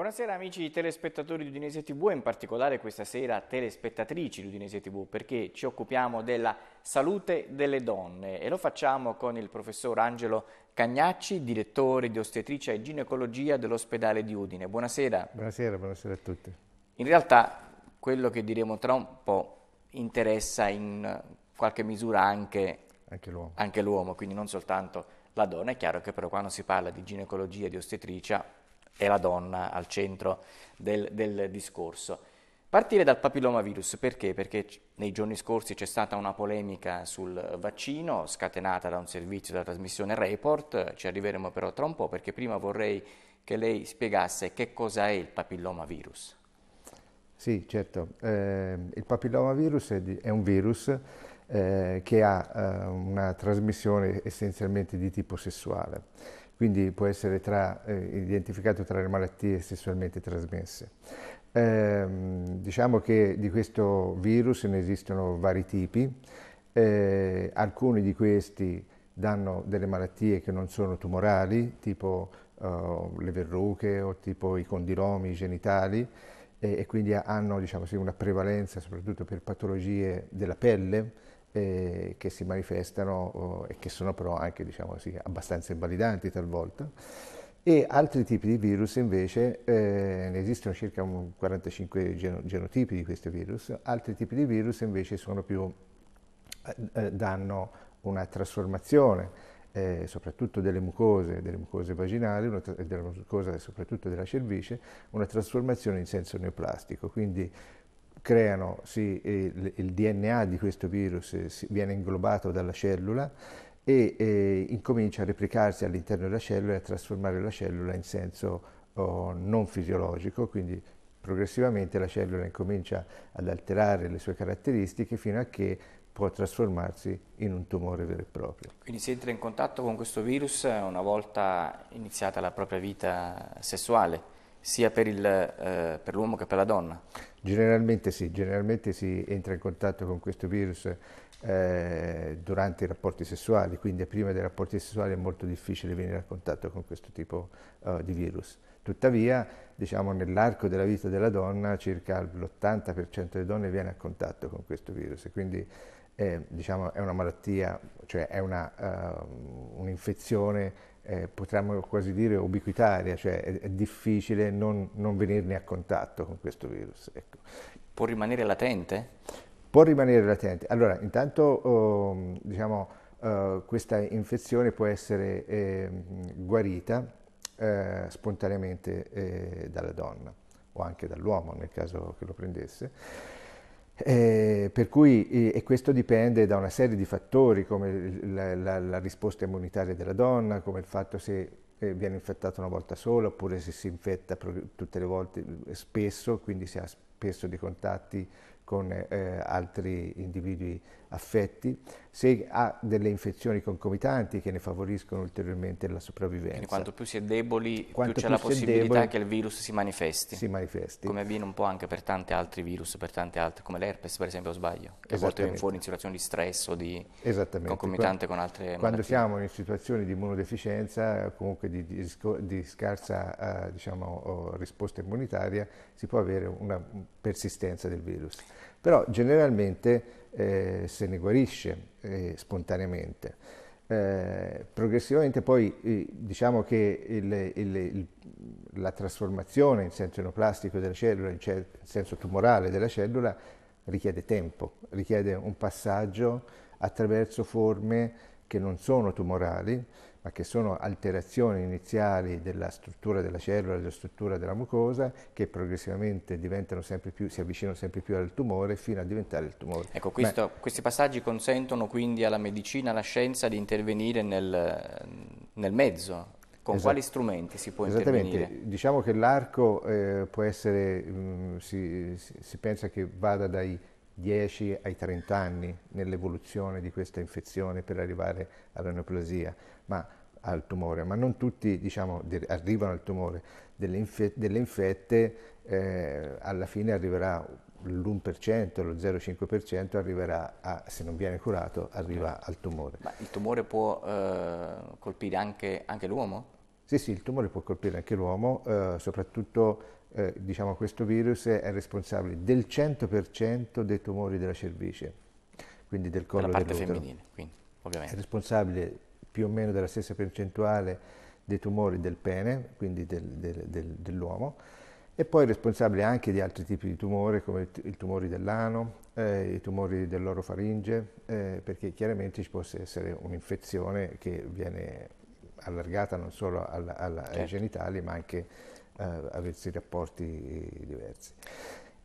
Buonasera amici telespettatori di Udinese TV e in particolare questa sera telespettatrici di Udinese TV perché ci occupiamo della salute delle donne e lo facciamo con il professor Angelo Cagnacci, direttore di ostetricia e ginecologia dell'ospedale di Udine. Buonasera. Buonasera, buonasera a tutti. In realtà quello che diremo tra un po' interessa in qualche misura anche, anche l'uomo, quindi non soltanto la donna. È chiaro che però quando si parla di ginecologia e di ostetricia è la donna al centro del, del discorso. Partire dal papillomavirus, perché? Perché nei giorni scorsi c'è stata una polemica sul vaccino scatenata da un servizio della trasmissione Report, ci arriveremo però tra un po' perché prima vorrei che lei spiegasse che cosa è il papillomavirus. Sì, certo. Eh, il papillomavirus è, di, è un virus eh, che ha eh, una trasmissione essenzialmente di tipo sessuale quindi può essere tra, eh, identificato tra le malattie sessualmente trasmesse. Eh, diciamo che di questo virus ne esistono vari tipi, eh, alcuni di questi danno delle malattie che non sono tumorali, tipo uh, le verruche o tipo i condilomi genitali, e quindi hanno diciamo, una prevalenza soprattutto per patologie della pelle, eh, che si manifestano oh, e che sono però anche diciamo sì, abbastanza invalidanti talvolta. E altri tipi di virus invece, eh, ne esistono circa 45 geno genotipi di questi virus, altri tipi di virus invece più, eh, eh, danno una trasformazione eh, soprattutto delle mucose, delle mucose vaginali, una della mucosa soprattutto della cervice, una trasformazione in senso neoplastico, quindi creano, sì, il, il, DNA di questo virus eh, viene inglobato dalla cellula e eh, incomincia a replicarsi all'interno della cellula e a trasformare la cellula in senso oh, non fisiologico, quindi progressivamente la cellula incomincia ad alterare le sue caratteristiche fino a che può trasformarsi in un tumore vero e proprio. Quindi si entra in contatto con questo virus una volta iniziata la propria vita sessuale? Sia per, eh, l'uomo che per la donna? Generalmente sì, generalmente si entra in contatto con questo virus eh, durante i rapporti sessuali, quindi prima dei rapporti sessuali è molto difficile venire a contatto con questo tipo uh, di virus. Tuttavia, diciamo, nell'arco della vita della donna circa l'80% delle donne viene a contatto con questo virus quindi eh, diciamo, è una malattia, cioè è uh, un'infezione eh, potremmo quasi dire ubiquitaria, cioè è, è difficile non, non, venirne a contatto con questo virus. Ecco. Può rimanere latente? Può rimanere latente. Allora, intanto oh, diciamo, uh, questa infezione può essere eh, guarita eh, spontaneamente eh, dalla donna o anche dall'uomo nel caso che lo prendesse. Eh, per cui, eh, e questo dipende da una serie di fattori come la, la, la risposta immunitaria della donna, come il fatto se eh, viene infettata una volta sola oppure se si infetta tutte le volte eh, spesso, quindi si ha spesso dei contatti con eh, altri individui affetti, se ha delle infezioni concomitanti che ne favoriscono ulteriormente la sopravvivenza. Quindi quanto più si è deboli, quanto più c'è la possibilità che il virus si manifesti. si manifesti. Come avviene un po' anche per tanti altri virus, per tante altre, come l'herpes per esempio, o sbaglio, che a volte viene fuori in situazioni di stress o di concomitante con altre Quando malattie. siamo in situazioni di immunodeficienza, comunque di, di, di scarsa uh, diciamo, risposta immunitaria, si può avere una persistenza del virus però generalmente eh, se ne guarisce eh, spontaneamente. Eh, progressivamente poi eh, diciamo che il, il, il, la trasformazione in senso enoplastico della cellula, in, in senso tumorale della cellula, richiede tempo, richiede un passaggio attraverso forme che non sono tumorali, ma che sono alterazioni iniziali della struttura della cellula, della struttura della mucosa, che progressivamente più, si avvicinano sempre più al tumore fino a diventare il tumore. Ecco, questo, Beh, questi passaggi consentono quindi alla medicina, alla scienza di intervenire nel, nel mezzo. Con esatto. quali strumenti si può intervenire? Esattamente, diciamo che l'arco eh, può essere, mh, mm, si, si pensa che vada dai 10 ai 30 anni nell'evoluzione di questa infezione per arrivare alla neoplasia, ma al tumore, ma non tutti diciamo, arrivano al tumore. Delle, infe delle infette eh, alla fine arriverà l'1%, lo 0,5% arriverà a, se non viene curato, arriva al tumore. Ma il tumore può eh, colpire anche, anche l'uomo? Sì, sì, il tumore può colpire anche l'uomo, eh, soprattutto eh, diciamo, questo virus è responsabile del 100% dei tumori della cervice, quindi del collo dell'utero. La parte femminile, quindi, ovviamente. È responsabile più o meno della stessa percentuale dei tumori del pene, quindi del, del, del, dell'uomo, e poi è responsabile anche di altri tipi di tumore come i tumori dell'ano, eh, i tumori dell'orofaringe, eh, perché chiaramente ci può essere un'infezione che viene allargata non solo alla, alla, certo. ai genitali ma anche aversi rapporti diversi.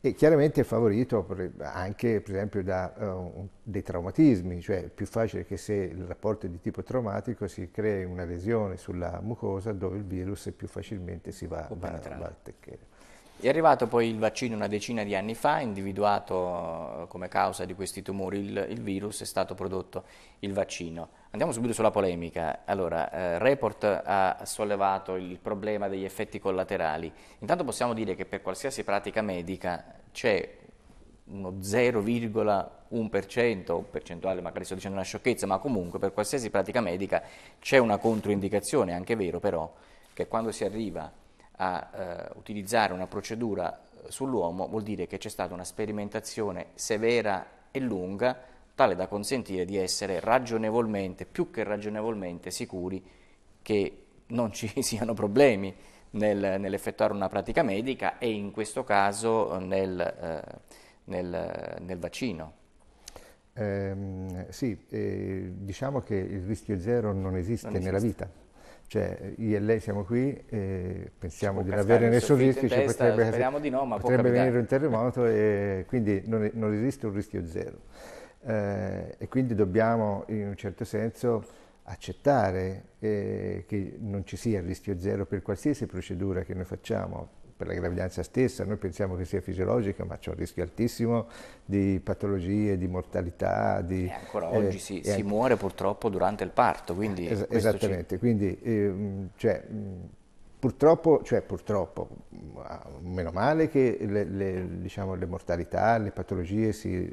E chiaramente è favorito anche per esempio da uh, dei traumatismi, cioè è più facile che se il rapporto è di tipo traumatico si crei una lesione sulla mucosa dove il virus più facilmente si va, va, va a attecchire. È arrivato poi il vaccino una decina di anni fa, individuato eh, come causa di questi tumori il, il virus, è stato prodotto il vaccino. Andiamo subito sulla polemica. Allora, eh, Report ha sollevato il problema degli effetti collaterali. Intanto possiamo dire che per qualsiasi pratica medica c'è uno 0,1%, o percentuale magari sto dicendo una sciocchezza, ma comunque per qualsiasi pratica medica c'è una controindicazione, è anche vero però che quando si arriva a eh, utilizzare una procedura eh, sull'uomo vuol dire che c'è stata una sperimentazione severa e lunga tale da consentire di essere ragionevolmente, più che ragionevolmente sicuri che non ci siano problemi nel, nell'effettuare una pratica medica e in questo caso nel, eh, nel, nel vaccino. Eh, sì, eh, diciamo che il rischio zero non esiste, non esiste. nella vita. Cioè, io e lei siamo qui e pensiamo di non avere nessun rischio, cioè potrebbe, speriamo di no, ma potrebbe venire un terremoto e quindi non, non esiste un rischio zero. Eh, e quindi dobbiamo in un certo senso accettare eh, che non ci sia il rischio zero per qualsiasi procedura che noi facciamo, per la gravidanza stessa, noi pensiamo che sia fisiologica, ma c'è un rischio altissimo di patologie, di mortalità. Di, e ancora eh, oggi si, si anche... muore purtroppo durante il parto. Quindi es- esattamente, ci... quindi ehm, cioè, purtroppo, cioè purtroppo, meno male che le, le, diciamo, le mortalità, le patologie si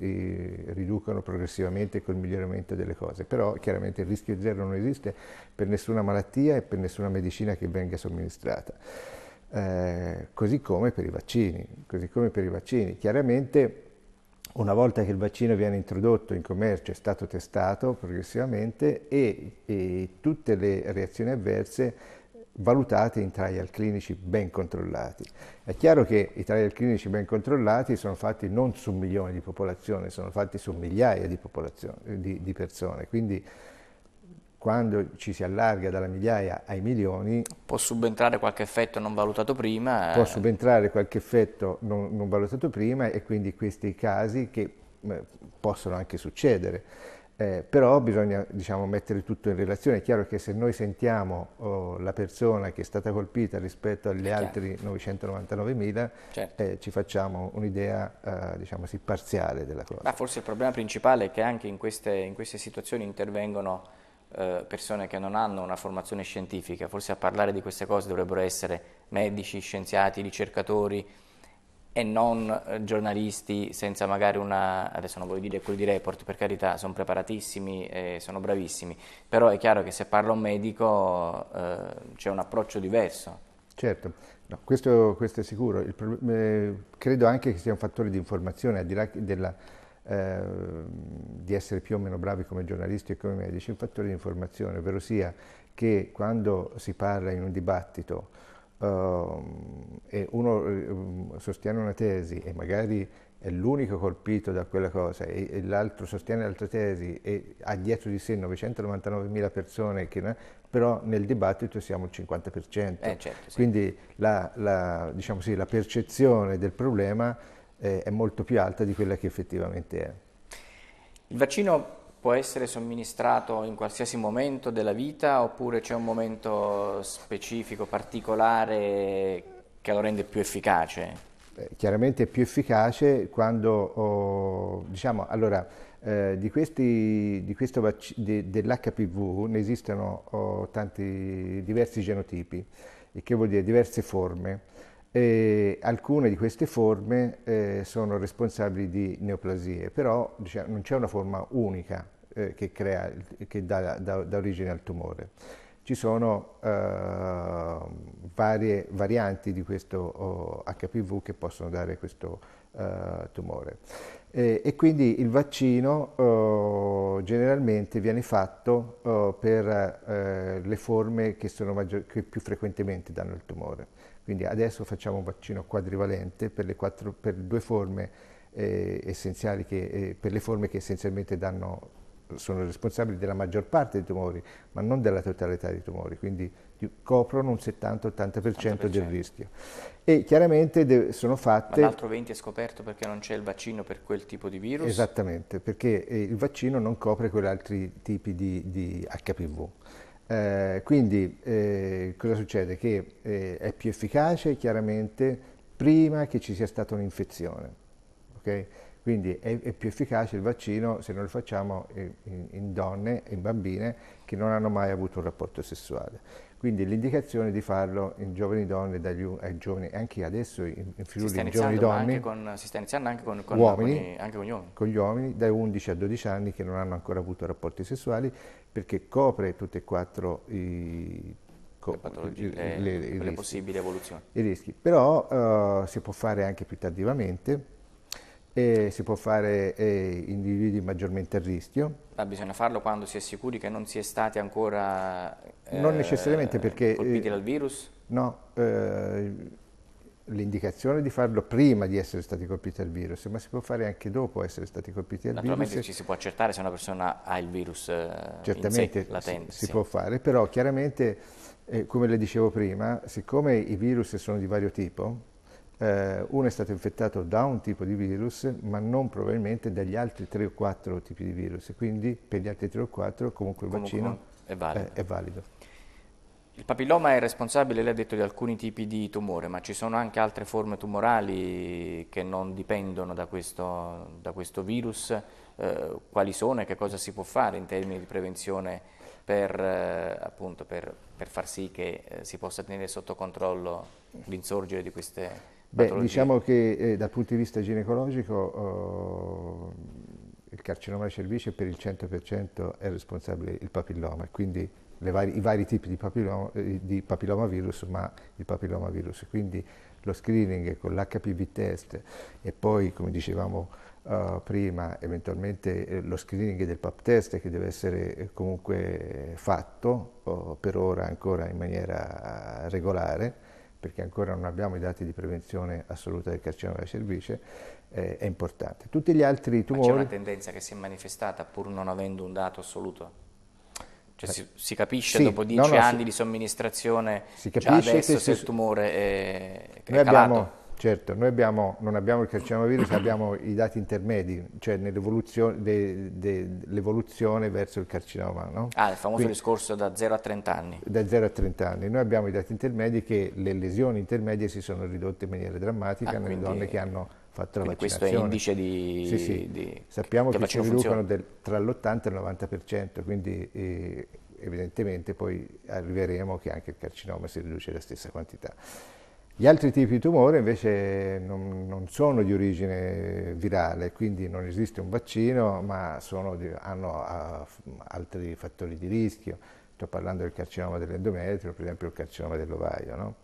riducono progressivamente col miglioramento delle cose, però chiaramente il rischio zero non esiste per nessuna malattia e per nessuna medicina che venga somministrata eh, così come per i vaccini. Così come per i vaccini. Chiaramente una volta che il vaccino viene introdotto in commercio è stato testato progressivamente e, e tutte le reazioni avverse valutate in trial clinici ben controllati. È chiaro che i trial clinici ben controllati sono fatti non su milioni di popolazione, sono fatti su migliaia di, di, di persone, quindi quando ci si allarga dalla migliaia ai milioni... Può subentrare qualche effetto non valutato prima. Può eh. subentrare qualche effetto non, non valutato prima e quindi questi casi che possono anche succedere. Eh, però bisogna diciamo, mettere tutto in relazione. È chiaro che se noi sentiamo oh, la persona che è stata colpita rispetto agli altri 999.000, certo. eh, ci facciamo un'idea eh, diciamo, sì, parziale della cosa. Ma forse il problema principale è che anche in queste, in queste situazioni intervengono eh, persone che non hanno una formazione scientifica, forse a parlare di queste cose dovrebbero essere medici, scienziati, ricercatori e non eh, giornalisti senza magari una, adesso non voglio dire quelli di report, per carità, sono preparatissimi e sono bravissimi, però è chiaro che se parla un medico eh, c'è un approccio diverso. Certo, no, questo, questo, è sicuro, Il, credo anche che sia un fattore di informazione, al di là della eh, di essere più o meno bravi come giornalisti e come medici, un fattore di informazione, ovvero sia che quando si parla in un dibattito uh, e uno uh, sostiene una tesi e magari è l'unico colpito da quella cosa e, e l'altro sostiene l'altra tesi e ha dietro di sé 999.000 persone, che, però nel dibattito siamo il 50%. Eh, certo, sì. Quindi la, la, diciamo sì, la percezione del problema eh, è molto più alta di quella che effettivamente è. Il vaccino può essere somministrato in qualsiasi momento della vita oppure c'è un momento specifico, particolare che lo rende più efficace? Eh, chiaramente è più efficace quando, oh, diciamo, allora, eh, di questi, di questo vac- de, dell'HPV ne esistono oh, tanti diversi genotipi, il che vuol dire diverse forme. E alcune di queste forme eh, sono responsabili di neoplasie, però diciamo, non c'è una forma unica eh, che, crea, che dà, dà, dà, origine al tumore. ci sono eh, varie varianti di questo oh, HPV che possono dare questo eh, tumore. E, e, quindi il vaccino oh, generalmente viene fatto oh, per eh, le forme che, maggior, che, più frequentemente danno il tumore. Quindi adesso facciamo un vaccino quadrivalente per le, quattro, per due forme eh, essenziali, che, eh, per le forme che essenzialmente danno sono responsabili della maggior parte dei tumori, ma non della totalità dei tumori, quindi coprono un 70-80% del rischio. E chiaramente sono fatte... Ma l'altro 20 è scoperto perché non c'è il vaccino per quel tipo di virus? Esattamente, perché eh, il vaccino non copre quegli altri tipi di, di HPV. Eh, quindi eh, cosa succede? Che eh, è più efficace chiaramente prima che ci sia stata un'infezione. Okay? Quindi è, è, più efficace il vaccino se non lo facciamo in, in donne e in bambine che non hanno mai avuto un rapporto sessuale. Quindi l'indicazione di farlo in giovani donne, dagli, ai giovani, anche adesso in, in Friuli, in giovani donne. Con, si sta iniziando anche con, con, uomini, con, anche con, gli uomini. Con gli uomini dai 11 a 12 anni che non hanno ancora avuto rapporti sessuali perché copre tutti e quattro i le, le, le, le possibili evoluzioni. I rischi. Però uh, si può fare anche più tardivamente e si può fare eh, individui maggiormente a rischio. Ma bisogna farlo quando si è sicuri che non si è stati ancora eh, non necessariamente perché, colpiti eh, dal virus? No, eh, l'indicazione è di farlo prima di essere stati colpiti dal virus, ma si può fare anche dopo essere stati colpiti dal Naturalmente virus. Naturalmente ci si può accertare se una persona ha il virus eh, Certamente latente. Si, si può fare, però chiaramente, eh, come le dicevo prima, siccome i virus sono di vario tipo, eh, uno è stato infettato da un tipo di virus, ma non probabilmente dagli altri 3 o 4 tipi di virus, quindi per gli altri 3 o 4 comunque il comunque vaccino è valido. È, è valido. Il papilloma è responsabile, lei ha detto, di alcuni tipi di tumore, ma ci sono anche altre forme tumorali che non dipendono da questo, da questo virus. Eh, quali sono e che cosa si può fare in termini di prevenzione per, eh, appunto, per, per far sì che eh, si possa tenere sotto controllo l'insorgere di queste Beh, diciamo che eh, dal punto di vista ginecologico oh, il carcinoma cervice per il 100% è responsabile il papilloma, quindi vari, i vari tipi di, papilloma, eh, di papillomavirus, ma il papillomavirus. Quindi lo screening con l'HPV test e poi, come dicevamo uh, prima, eventualmente eh, lo screening del PAP test che deve essere eh, comunque fatto, oh, per ora ancora in maniera regolare, perché ancora non abbiamo i dati di prevenzione assoluta del carcinoma della cervice, eh, è importante. Tutti gli altri tumori... Ma c'è una tendenza che si è manifestata pur non avendo un dato assoluto? Cioè si, si, capisce sì, dopo dieci no, no, anni si, di somministrazione si capisce adesso se il tumore è, è noi abbiamo, Certo, noi abbiamo, non abbiamo il carcinovirus, abbiamo i dati intermedi, cioè l'evoluzione verso il carcinoma. No? Ah, il famoso Quindi, discorso da 0 a 30 anni. Da 0 a 30 anni. Noi abbiamo i dati intermedi che le lesioni intermedie si sono ridotte in maniera drammatica ah, nelle donne che hanno fatto la vaccinazione. questo è indice di... Sì, sì. Di, Sappiamo che, che si sviluppano del, tra l'80 e il 90%, quindi eh, evidentemente poi arriveremo che anche il carcinoma si riduce la stessa quantità. Gli altri tipi di tumore invece non, non, sono di origine virale, quindi non esiste un vaccino, ma di, hanno uh, altri fattori di rischio. Sto parlando del carcinoma dell'endometrio, per esempio il carcinoma dell'ovaio. No?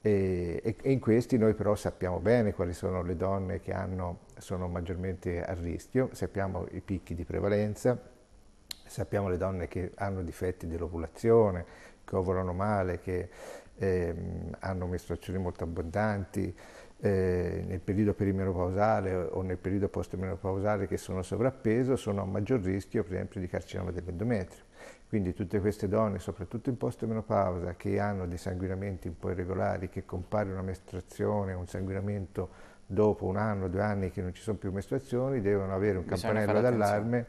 E, e, e, in questi noi però sappiamo bene quali sono le donne che hanno, sono maggiormente a rischio, sappiamo i picchi di prevalenza, sappiamo le donne che hanno difetti dell'ovulazione, che ovulano male, che eh, hanno mestruazioni molto abbondanti, eh, nel periodo perimenopausale o nel periodo postmenopausale che sono sovrappeso sono a maggior rischio per esempio di carcinoma dell'endometrio. Quindi tutte queste donne, soprattutto in postmenopausa, che hanno dei sanguinamenti un po' irregolari, che compare una mestruazione, un sanguinamento dopo un anno, due anni che non ci sono più mestruazioni, devono avere un Bisogna campanello d'allarme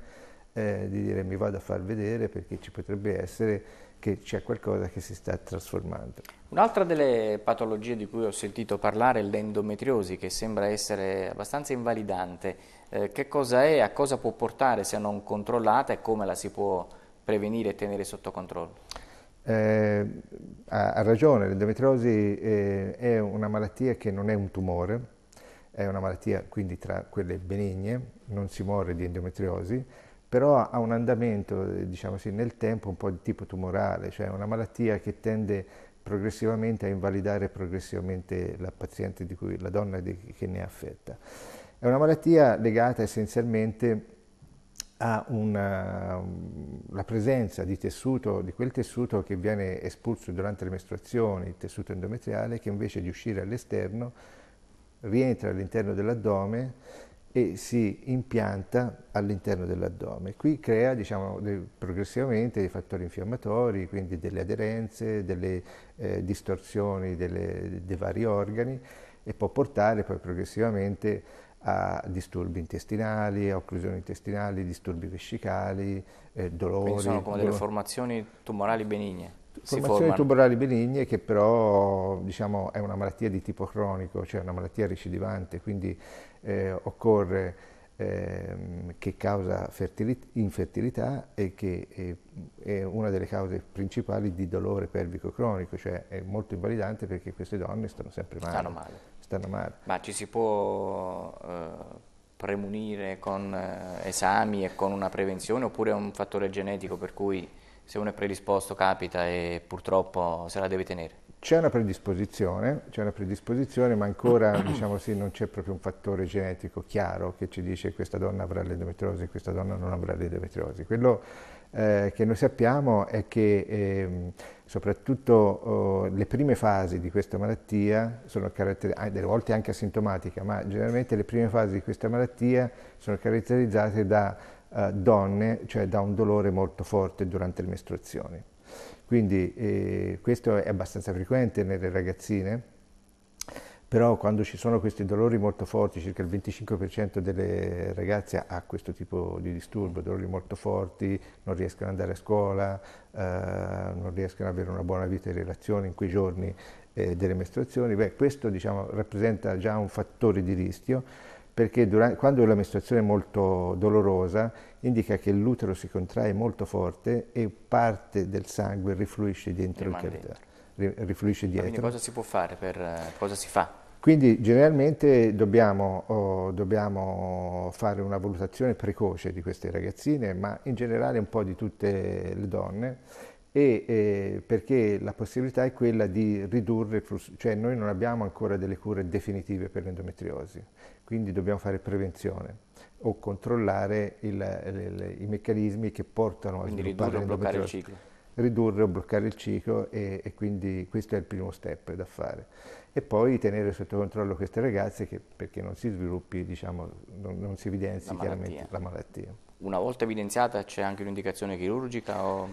eh, di dire mi vado a far vedere perché ci potrebbe essere che c'è qualcosa che si sta trasformando. Un'altra delle patologie di cui ho sentito parlare è l'endometriosi, che sembra essere abbastanza invalidante. Eh, che cosa è, a cosa può portare se non controllata e come la si può prevenire e tenere sotto controllo? Eh, ha, ha, ragione, l'endometriosi eh, è una malattia che non è un tumore, è una malattia quindi tra quelle benigne, non si muore di endometriosi, però ha un andamento, diciamo così, nel tempo un po' di tipo tumorale, cioè una malattia che tende progressivamente a invalidare progressivamente la paziente di cui, la donna di, che ne è affetta. È una malattia legata essenzialmente alla presenza di tessuto, di quel tessuto che viene espulso durante le mestruazioni, il tessuto endometriale, che invece di uscire all'esterno rientra all'interno dell'addome e si impianta all'interno dell'addome. Qui crea diciamo, progressivamente dei fattori infiammatori, quindi delle aderenze, delle eh, distorsioni delle, dei vari organi e può portare poi progressivamente a disturbi intestinali, a occlusioni intestinali, disturbi vescicali, eh, dolori. Quindi sono come delle formazioni tumorali benigne. Formazioni tumorali benigne che però diciamo, è una malattia di tipo cronico, cioè una malattia recidivante, quindi eh, occorre eh, che causa infertilità e che è, è, una delle cause principali di dolore pelvico cronico, cioè è molto invalidante perché queste donne stanno sempre male. Stanno male. Stanno male. Ma ci si può eh, premunire con eh, esami e con una prevenzione oppure è un fattore genetico per cui se uno è predisposto capita e purtroppo se la deve tenere? C'è una predisposizione, c'è una predisposizione, ma ancora diciamo sì, non c'è proprio un fattore genetico chiaro che ci dice che questa donna avrà l'endometriosi questa donna non avrà l'endometriosi. Quello eh, che noi sappiamo è che eh, soprattutto oh, le prime fasi di questa malattia sono caratterizzate, delle volte anche asintomatica, ma generalmente le prime fasi di questa malattia sono caratterizzate da eh, donne, cioè da un dolore molto forte durante le mestruazioni. Quindi eh, questo è abbastanza frequente nelle ragazzine, però quando ci sono questi dolori molto forti, circa il 25% delle ragazze ha questo tipo di disturbo, dolori molto forti, non riescono ad andare a scuola, eh, non riescono ad avere una buona vita di relazioni in quei giorni eh, delle mestruazioni, beh, questo diciamo, rappresenta già un fattore di rischio perché durante, quando la mestruazione è molto dolorosa indica che l'utero si contrae molto forte e parte del sangue rifluisce dentro il cavetare. Rifluisce dietro. Quindi cosa si può fare? Per, cosa si fa? Quindi generalmente dobbiamo, oh, dobbiamo, fare una valutazione precoce di queste ragazzine, ma in generale un po' di tutte le donne, e, eh, perché la possibilità è quella di ridurre il flusso, cioè noi non abbiamo ancora delle cure definitive per l'endometriosi, quindi dobbiamo fare prevenzione o controllare il, le, i meccanismi che portano quindi a ridurre o bloccare il ciclo. Ridurre o bloccare il ciclo e, e, quindi questo è il primo step da fare. E poi tenere sotto controllo queste ragazze che, perché non si sviluppi, diciamo, non, non si evidenzi la chiaramente la malattia. Una volta evidenziata c'è anche un'indicazione chirurgica? O...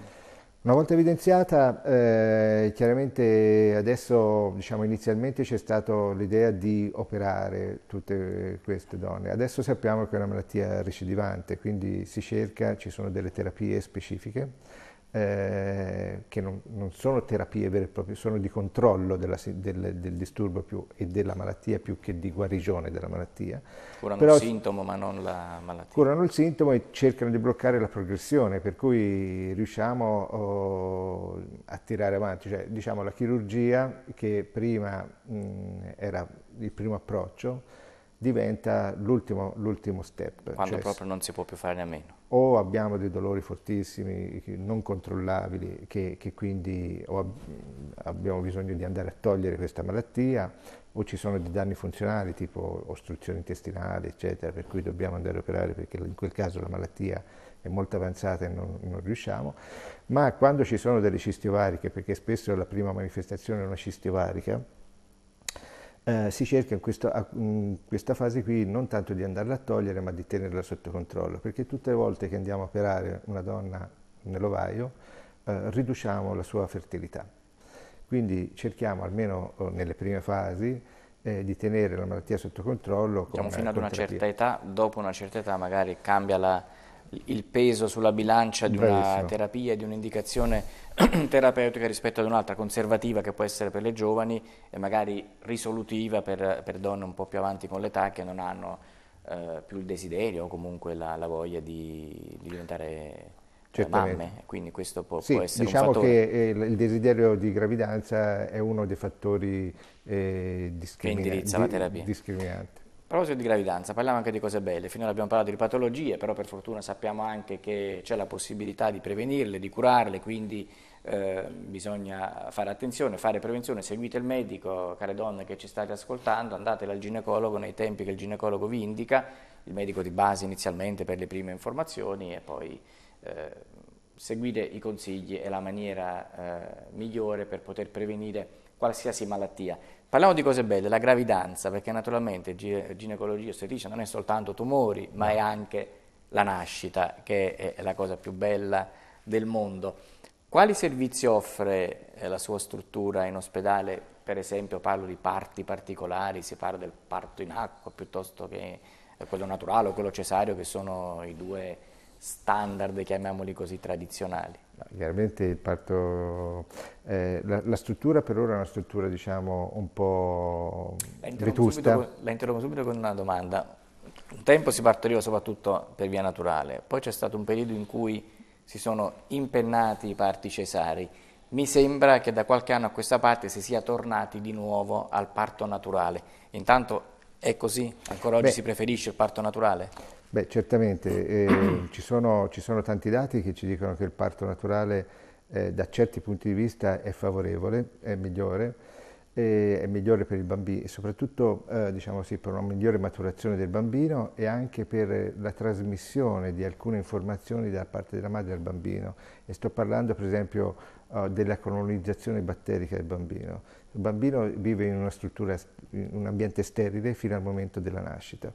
Una volta evidenziata, eh, chiaramente adesso diciamo, inizialmente c'è stata l'idea di operare tutte queste donne, adesso sappiamo che è una malattia recidivante, quindi si cerca, ci sono delle terapie specifiche eh, che non, non, sono terapie vere e proprie, sono di controllo della, del, del, disturbo più, e della malattia più che di guarigione della malattia. Curano Però, il sintomo ma non la malattia. Curano il sintomo e cercano di bloccare la progressione, per cui riusciamo oh, a tirare avanti, cioè diciamo la chirurgia che prima mh, era il primo approccio, diventa l'ultimo, l'ultimo step. Quando cioè, proprio non si può più fare a meno. O abbiamo dei dolori fortissimi, non controllabili, che, che quindi abbiamo bisogno di andare a togliere questa malattia, o ci sono dei danni funzionali tipo ostruzione intestinale, eccetera, per cui dobbiamo andare a operare perché in quel caso la malattia è molto avanzata e non, non riusciamo, ma quando ci sono delle cisti ovariche, perché spesso la prima manifestazione è una cisti ovarica, eh, si cerca in, questo, in, questa fase qui non tanto di andarla a togliere ma di tenerla sotto controllo, perché tutte le volte che andiamo a operare una donna nell'ovaio eh, riduciamo la sua fertilità. Quindi cerchiamo almeno oh, nelle prime fasi eh, di tenere la malattia sotto controllo. Diciamo fino ad una certa età, dopo una certa età magari cambia la, il peso sulla bilancia di Bravissimo. una terapia, di un'indicazione terapeutica rispetto ad un'altra conservativa che può essere per le giovani e magari risolutiva per, per donne un po' più avanti con l'età che non hanno eh, più il desiderio o comunque la, la voglia di, di diventare eh, Certamente. mamme, quindi questo può, sì, può essere diciamo un fattore. che eh, il desiderio di gravidanza è uno dei fattori eh, discrimina- che indirizza la terapia. Proposito di gravidanza, parliamo anche di cose belle. Finora abbiamo parlato di patologie, però per fortuna sappiamo anche che c'è la possibilità di prevenirle, di curarle, quindi eh, bisogna fare attenzione, fare prevenzione, seguite il medico, care donne che ci state ascoltando, andate dal ginecologo nei tempi che il ginecologo vi indica, il medico di base inizialmente per le prime informazioni e poi eh, seguire i consigli è la maniera eh, migliore per poter prevenire qualsiasi malattia. Parliamo di cose belle, la gravidanza, perché naturalmente ginecologia ostetricia non è soltanto tumori, ma è anche la nascita, che è la cosa più bella del mondo. Quali servizi offre eh, la sua struttura in ospedale? Per esempio parlo di parti particolari, si parla del parto in acqua piuttosto che quello naturale o quello cesareo che sono i due standard, chiamiamoli così, tradizionali. Chiaramente il parto, eh, la, la, struttura per ora è una struttura diciamo un po' la vetusta. La interrompo subito con una domanda. Un tempo si partoriva soprattutto per via naturale, poi c'è stato un periodo in cui si sono impennati i parti cesari. Mi sembra che da qualche anno a questa parte si sia tornati di nuovo al parto naturale. Intanto è così? Ancora oggi Beh, si preferisce il parto naturale? Beh, certamente. Eh, ci, sono, ci, sono, tanti dati che ci dicono che il parto naturale eh, da certi punti di vista è favorevole, è migliore è migliore per il bambino e soprattutto eh, diciamo sì, per una migliore maturazione del bambino e anche per la trasmissione di alcune informazioni da parte della madre al bambino. E sto parlando per esempio uh, della colonizzazione batterica del bambino. Il bambino vive in una struttura, in un ambiente sterile fino al momento della nascita.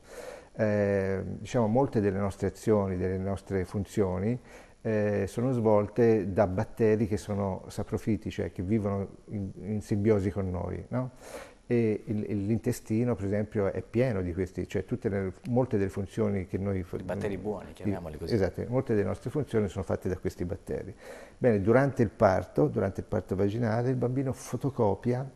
Eh, diciamo, molte delle nostre azioni, delle nostre funzioni eh, sono svolte da batteri che sono saprofiti, cioè che vivono in, in simbiosi con noi. No? E l'intestino, per esempio, è pieno di questi, cioè le, molte delle funzioni che noi... I batteri buoni, chiamiamoli così. Esatto, molte delle nostre funzioni sono fatte da questi batteri. Bene, durante il parto, durante il parto vaginale, il bambino fotocopia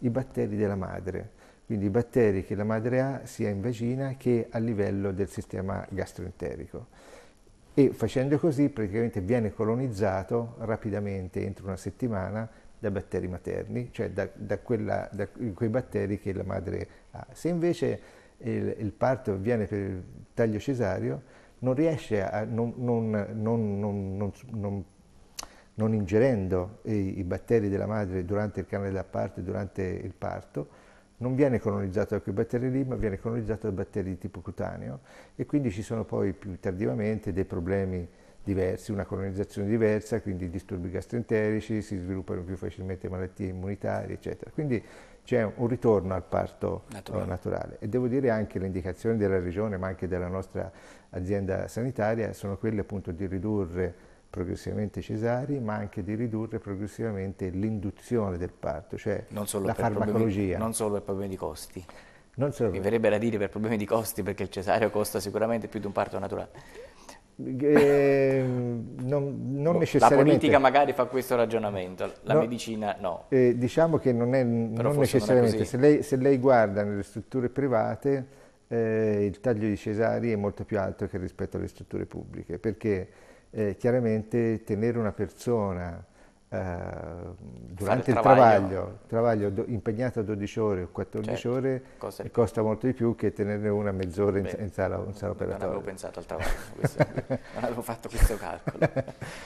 i batteri della madre, quindi i batteri che la madre ha sia in vagina che a livello del sistema gastroenterico e facendo così praticamente viene colonizzato rapidamente entro una settimana da batteri materni, cioè da, da, quella, da quei batteri che la madre ha. Se invece il, il parto avviene per il taglio cesareo, non riesce a, non, non, non, non ingerendo i, i, batteri della madre durante il canale da parte, durante il parto, non viene colonizzato da quei batteri lì, ma viene colonizzato da batteri di tipo cutaneo e quindi ci sono poi più tardivamente dei problemi diversi, una colonizzazione diversa, quindi disturbi gastroenterici, si sviluppano più facilmente malattie immunitarie, eccetera. Quindi c'è un ritorno al parto naturale. naturale. E devo dire anche le indicazioni della regione, ma anche della nostra azienda sanitaria, sono quelle appunto di ridurre progressivamente cesari, ma anche di ridurre progressivamente l'induzione del parto, cioè la farmacologia. Problemi, non solo per problemi di costi. Mi verrebbe da dire per problemi di costi, perché il cesareo costa sicuramente più di un parto naturale. Eh, non, non boh, necessariamente. La politica magari fa questo ragionamento, la no, medicina no. Eh, diciamo che non è non necessariamente, non è se, lei, se, lei, guarda nelle strutture private eh, il taglio di cesari è molto più alto che rispetto alle strutture pubbliche, perché eh, chiaramente tenere una persona eh, durante il, travaglio, travaglio do, impegnato 12 ore o 14 certo, ore costa, costa, molto di più che tenerne una mezz'ora in, in, sala, in sala operatoria. Non avevo pensato al travaglio, questo, non avevo fatto questo calcolo.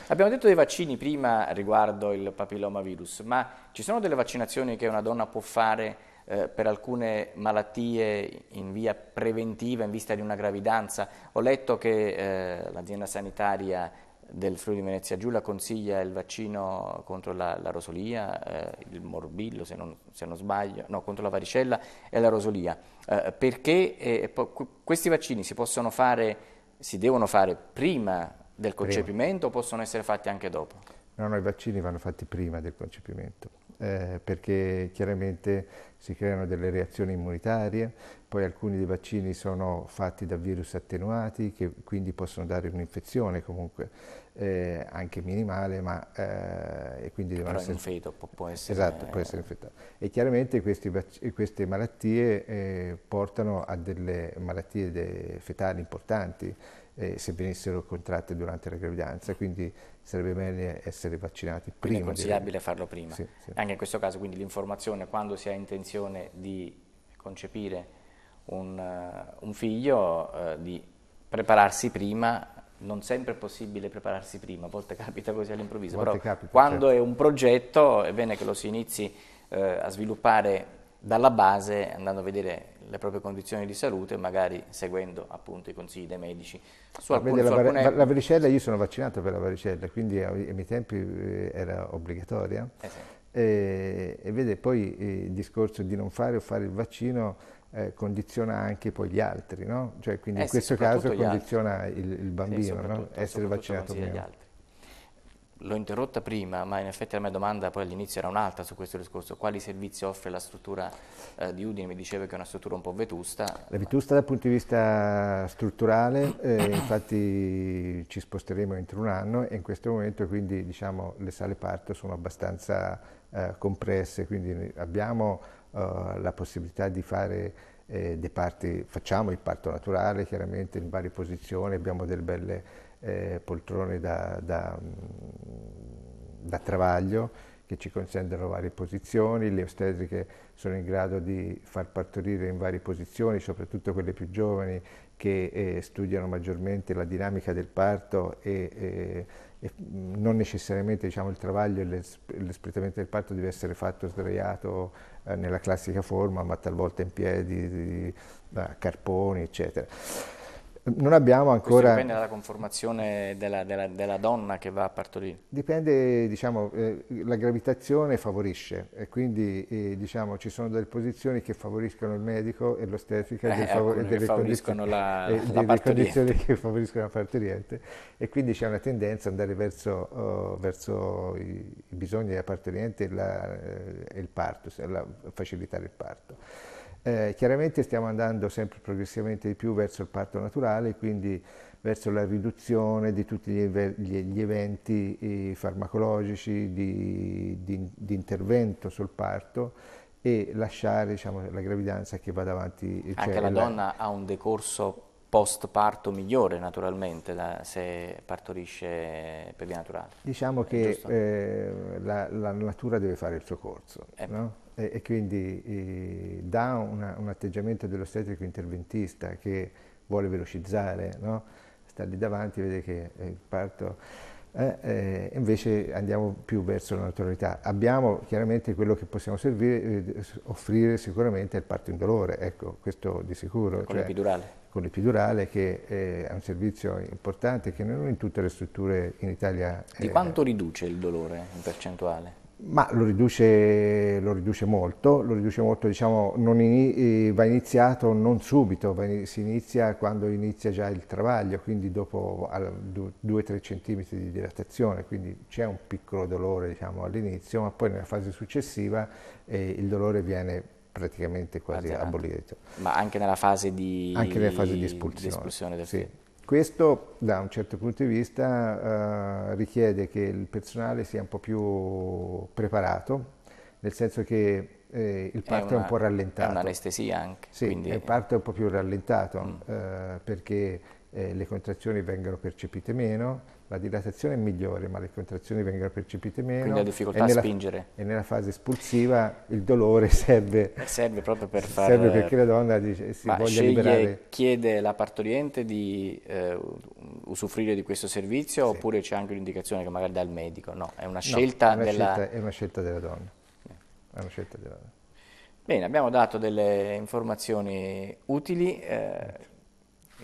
Abbiamo detto dei vaccini prima riguardo il papillomavirus, ma ci sono delle vaccinazioni che una donna può fare eh, per alcune malattie in via preventiva in vista di una gravidanza. Ho letto che eh, l'azienda sanitaria del Friuli Venezia Giulia consiglia il vaccino contro la, la rosolia, eh, il morbillo se non, se non, sbaglio, no, contro la varicella e la rosolia. Eh, perché eh, questi vaccini si possono fare, si devono fare prima del concepimento prima. o possono essere fatti anche dopo? No, no, i vaccini vanno fatti prima del concepimento eh, perché chiaramente si creano delle reazioni immunitarie, poi alcuni dei vaccini sono fatti da virus attenuati che quindi possono dare un'infezione comunque eh, anche minimale, ma eh, e quindi devono essere... un feto può, può, essere... Esatto, può essere infettato. E chiaramente questi, queste malattie eh, portano a delle malattie fetali importanti, eh, se venissero contratte durante la gravidanza, quindi sarebbe meglio essere vaccinati prima. Quindi è consigliabile di... farlo prima. Sì, sì. Anche in questo caso quindi l'informazione quando si ha intenzione di concepire un, uh, un figlio uh, di prepararsi prima, non sempre è possibile prepararsi prima, a volte capita così all'improvviso, però capita, quando certo. è un progetto è bene che lo si inizi uh, a sviluppare dalla base, andando a vedere le proprie condizioni di salute, magari seguendo appunto i consigli dei medici. Su alcune, la, su alcune... la, varicella, io sono vaccinato per la varicella, quindi ai miei tempi eh, era obbligatoria. Eh sì. e, e, vede poi il discorso di non fare o fare il vaccino eh, condiziona anche poi gli altri, no? Cioè, quindi eh in questo caso condiziona il, il, bambino, sì, no? essere vaccinato prima. L'ho interrotta prima, ma in effetti la mia domanda poi all'inizio era un'altra su questo discorso. Quali servizi offre la struttura eh, di Udine? Mi diceva che è una struttura un po' vetusta. La vetusta dal punto di vista strutturale, eh, infatti ci sposteremo entro un anno e in questo momento quindi diciamo, le sale parto sono abbastanza eh, compresse, quindi abbiamo eh, la possibilità di fare eh, dei parti, facciamo il parto naturale chiaramente in varie posizioni, abbiamo delle belle eh, poltrone da, da, da, travaglio che ci consentono varie posizioni, le ostetriche sono in grado di far partorire in varie posizioni, soprattutto quelle più giovani che eh, studiano maggiormente la dinamica del parto e, e, e non necessariamente diciamo, il travaglio e l'espletamento del parto deve essere fatto sdraiato eh, nella classica forma, ma talvolta in piedi, di, da carponi, eccetera. Non abbiamo ancora... Questo dipende dalla conformazione della, della, della, donna che va a partorire? Dipende, diciamo, eh, la gravitazione favorisce e quindi eh, diciamo, ci sono delle posizioni che favoriscono il medico e l'ostetrica eh, favor- e delle, condizioni, la, eh, la delle condizioni che favoriscono la partoriente e quindi c'è una tendenza ad andare verso, oh, verso i, i, bisogni della partoriente e, la, eh, e il parto, facilitare il parto. Eh, chiaramente stiamo andando sempre progressivamente di più verso il parto naturale, quindi verso la riduzione di tutti gli, gli, gli eventi eh, farmacologici di, di, di, intervento sul parto e lasciare diciamo, la gravidanza che vada avanti. Cioè Anche la, la donna ha un decorso post parto migliore naturalmente da, se partorisce per via naturale. Diciamo che eh, la, la, natura deve fare il suo corso. Eh. No? E, e quindi e, da una, un atteggiamento dell'ostetrico interventista che vuole velocizzare, no? sta lì davanti, vede che il parto... Eh, eh, invece andiamo più verso la naturalità. Abbiamo chiaramente quello che possiamo servire, eh, offrire sicuramente il parto indolore, ecco, questo di sicuro. Con cioè, l'epidurale? Con l'epidurale che è un servizio importante che non in tutte le strutture in Italia... Di quanto riduce il dolore in percentuale? Ma lo riduce, lo riduce, molto, lo riduce molto diciamo, in, eh, va iniziato non subito, va, si inizia quando inizia già il travaglio, quindi dopo 2-3 cm di dilatazione, quindi c'è un piccolo dolore diciamo, all'inizio, ma poi nella fase successiva eh, il dolore viene praticamente quasi Azzerato. abolito. Ma anche nella fase di, anche nella fase di espulsione, di espulsione del sì. Questo da un certo punto di vista eh, richiede che il personale sia un po' più preparato, nel senso che eh, il parto è, una, è, un po' rallentato. È un'anestesia anche. Sì, quindi... il parto è un po' più rallentato mm. eh, perché eh, le contrazioni vengono percepite meno, la dilatazione è migliore ma le contrazioni vengono percepite meno. Quindi la difficoltà nella, a spingere. E nella fase espulsiva il dolore serve, eh, serve proprio per far... Serve perché la donna dice, si voglia sceglie, liberare... chiede la partoriente di eh, usufruire di questo servizio sì. oppure c'è anche un'indicazione che magari dà il medico? No, è una scelta, no, è una della... Scelta, è una scelta della donna. È una scelta della donna. Bene, abbiamo dato delle informazioni utili. Eh,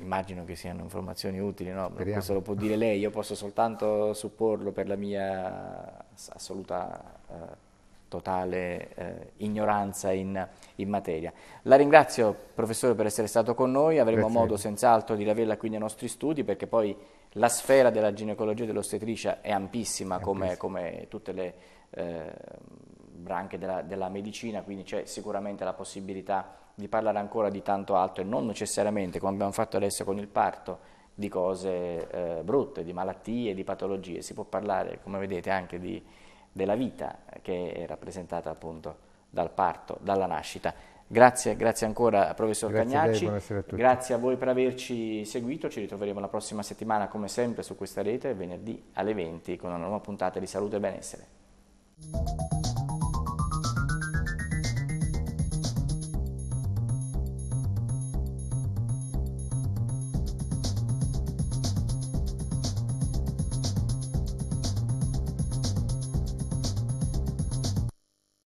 immagino che siano informazioni utili, no? questo lo può dire lei, io posso soltanto supporlo per la mia assoluta eh, totale eh, ignoranza in, in, materia. La ringrazio professore per essere stato con noi, avremo Grazie. modo senz'altro di averla qui nei nostri studi perché poi la sfera della ginecologia e dell'ostetricia è ampissima, è come, come, tutte le eh, branche della, della medicina, quindi c'è sicuramente la possibilità di parlare ancora di tanto altro e non necessariamente, come abbiamo fatto adesso con il parto, di cose eh, brutte, di malattie, di patologie. Si può parlare, come vedete, anche di, della vita che è rappresentata appunto dal parto, dalla nascita. Grazie, grazie ancora professor grazie Cagnacci, a grazie a voi per averci seguito, ci ritroveremo la prossima settimana come sempre su questa rete venerdì alle 20 con una nuova puntata di Salute e Benessere.